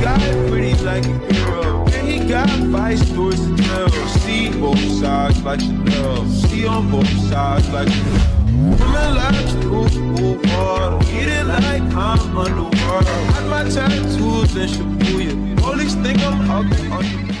got pretty like a girl. And he got five stories to tell. See both sides like Chanel. See on both sides like Chanel. Women like to cool water. Eat it like I'm underwater. Got my tattoos in Shibuya. Police think I'm ugly on